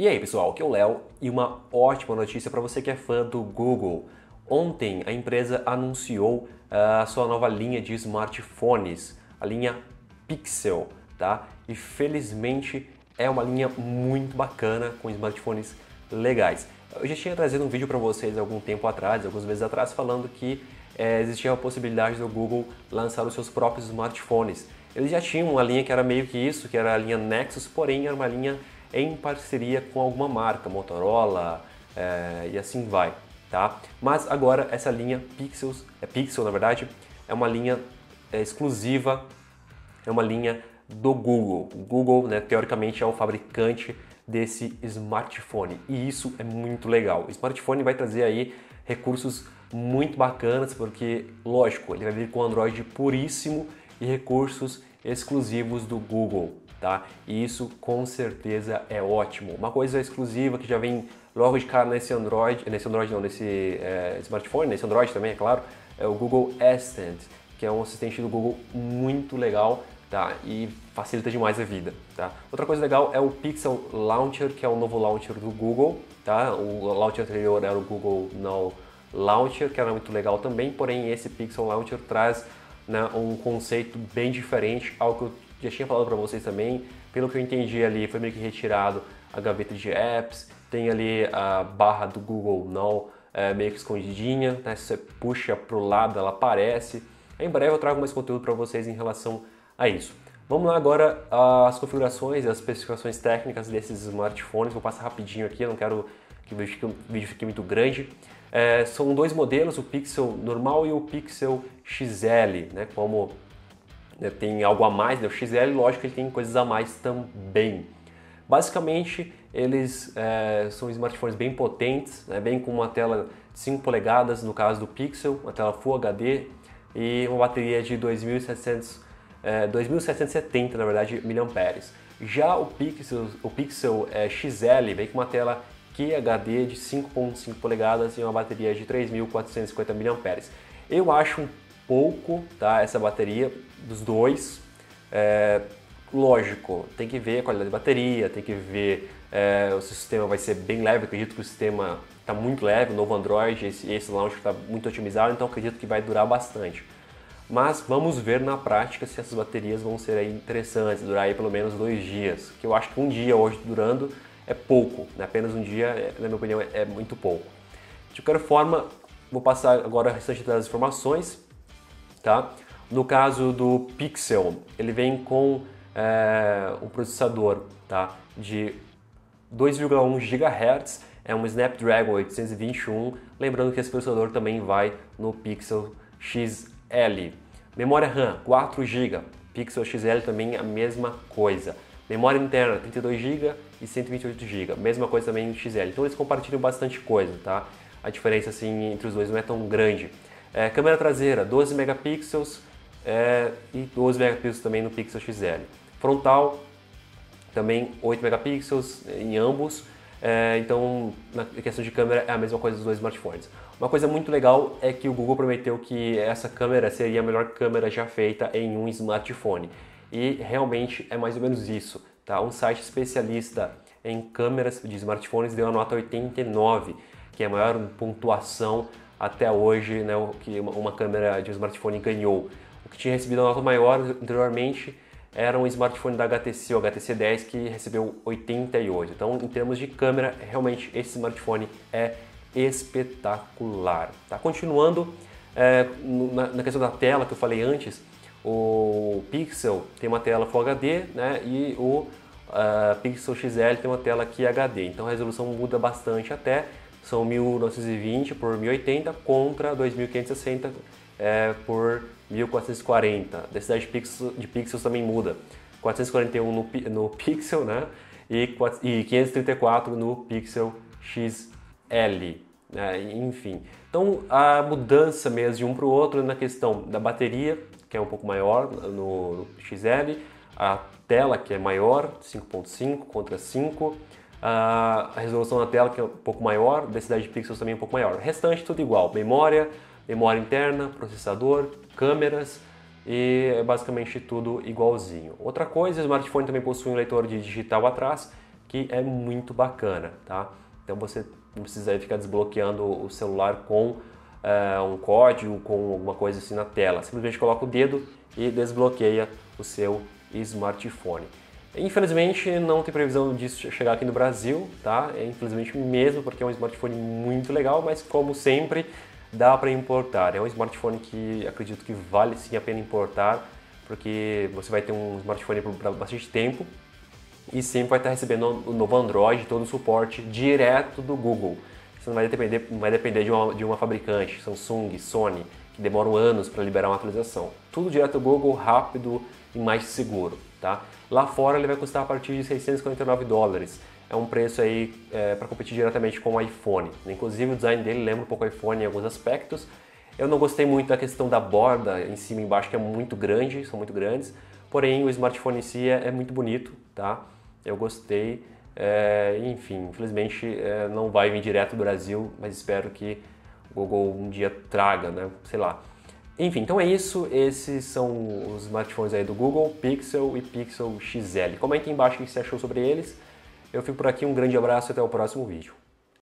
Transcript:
E aí pessoal, aqui é o Léo e uma ótima notícia para você que é fã do Google. Ontem a empresa anunciou ah, a sua nova linha de smartphones, a linha Pixel, tá? E felizmente é uma linha muito bacana com smartphones legais. Eu já tinha trazido um vídeo para vocês algum tempo atrás, alguns meses atrás, falando que é, existia a possibilidade do Google lançar os seus próprios smartphones. Eles já tinham uma linha que era meio que isso, que era a linha Nexus, porém era uma linha em parceria com alguma marca, Motorola é, e assim vai, tá? Mas agora essa linha Pixels, é Pixel na verdade, é uma linha é, exclusiva, é uma linha do Google. O Google, né, teoricamente, é o fabricante desse smartphone e isso é muito legal. O smartphone vai trazer aí recursos muito bacanas porque, lógico, ele vai vir com Android puríssimo e recursos exclusivos do Google, tá? E isso com certeza é ótimo. Uma coisa exclusiva que já vem logo de cara nesse Android, nesse Android não, nesse é, smartphone, nesse Android também, é claro, é o Google Assistant, que é um assistente do Google muito legal, tá? E facilita demais a vida, tá? Outra coisa legal é o Pixel Launcher, que é o novo launcher do Google, tá? O launcher anterior era o Google Now Launcher, que era muito legal também, porém esse Pixel Launcher traz né, um conceito bem diferente ao que eu já tinha falado para vocês também. Pelo que eu entendi ali, foi meio que retirado a gaveta de apps, tem ali a barra do Google Now é, meio que escondidinha, né, se você puxa para o lado ela aparece. Em breve eu trago mais conteúdo para vocês em relação a isso. Vamos lá agora as configurações e as especificações técnicas desses smartphones. Vou passar rapidinho aqui, eu não quero que o vídeo fique muito grande. É, são dois modelos, o Pixel normal e o Pixel XL, né? Como né, tem algo a mais, né? o XL, lógico, ele tem coisas a mais também. Basicamente, eles é, são smartphones bem potentes, né? bem com uma tela de 5 polegadas, no caso do Pixel, uma tela Full HD e uma bateria de 2.700, é, 2.770, na verdade, miliamperes. Já o Pixel, o Pixel é, XL vem com uma tela QHD de 5.5 polegadas e uma bateria de 3.450 mAh. Eu acho um pouco tá, essa bateria dos dois. É, lógico, tem que ver a qualidade da bateria, tem que ver é, o sistema vai ser bem leve. acredito que o sistema está muito leve, o novo Android, esse, esse launch está muito otimizado, então acredito que vai durar bastante. Mas vamos ver na prática se essas baterias vão ser interessantes, durar aí pelo menos dois dias. Que eu acho que um dia hoje durando é pouco, né? apenas um dia, é, na minha opinião, é, é muito pouco. De qualquer forma, vou passar agora a restante das informações. Tá? No caso do Pixel, ele vem com é, processador tá? de 2,1 GHz, é um Snapdragon 821, lembrando que esse processador também vai no Pixel XL. Memória RAM 4 GB, Pixel XL também a mesma coisa. Memória interna 32 GB e 128 GB. Mesma coisa também no XL. Então eles compartilham bastante coisa, tá? A diferença assim entre os dois não é tão grande. É, câmera traseira 12 megapixels é, e 12 megapixels também no Pixel XL. Frontal também 8 megapixels em ambos. É, então, na questão de câmera, é a mesma coisa dos dois smartphones. Uma coisa muito legal é que o Google prometeu que essa câmera seria a melhor câmera já feita em um smartphone. E realmente é mais ou menos isso. Tá? Um site especialista em câmeras de smartphones deu a nota 89, que é a maior pontuação até hoje né, que uma câmera de um smartphone ganhou. O que tinha recebido a nota maior anteriormente era um smartphone da HTC, o HTC 10, que recebeu 88. Então, em termos de câmera, realmente esse smartphone é espetacular. Tá? Continuando é, na, na questão da tela que eu falei antes, o Pixel tem uma tela Full HD né, e o uh, Pixel XL tem uma tela QHD, então a resolução muda bastante até, são 1920 por 1080 contra 2560 é, por 1440. A densidade de pixels, de pixels também muda, 441 no, no Pixel né, e, e 534 no Pixel XL. Né, enfim, então a mudança mesmo de um para o outro na questão da bateria, que é um pouco maior no, no XL, a tela que é maior, 5.5 contra 5, a resolução da tela que é um pouco maior, densidade de pixels também um pouco maior. O restante tudo igual, memória, memória interna, processador, câmeras e é basicamente tudo igualzinho. Outra coisa, o smartphone também possui um leitor de digital atrás, que é muito bacana, tá? Então você não precisa ficar desbloqueando o celular com uh, um código, com alguma coisa assim na tela. Simplesmente coloca o dedo e desbloqueia o seu smartphone. Infelizmente não tem previsão disso chegar aqui no Brasil, tá? É, infelizmente mesmo porque é um smartphone muito legal, mas como sempre dá para importar. É um smartphone que acredito que vale sim a pena importar, porque você vai ter um smartphone por bastante tempo e sempre vai estar recebendo o novo Android, todo o suporte direto do Google. Você não vai depender, vai depender de, uma, de uma fabricante, Samsung, Sony, que demoram anos para liberar uma atualização. Tudo direto do Google, rápido e mais seguro. Tá? Lá fora ele vai custar a partir de 649 dólares. É um preço aí é, para competir diretamente com o iPhone. Inclusive o design dele lembra um pouco o iPhone em alguns aspectos. Eu não gostei muito da questão da borda em cima e embaixo, que é muito grande, são muito grandes. Porém, o smartphone em si é, é muito bonito, tá? Eu gostei. É, enfim, infelizmente é, não vai vir direto do Brasil, mas espero que o Google um dia traga, né? Sei lá. Enfim, então é isso. Esses são os smartphones aí do Google, Pixel e Pixel XL. Comenta aí embaixo o que você achou sobre eles. Eu fico por aqui, um grande abraço e até o próximo vídeo.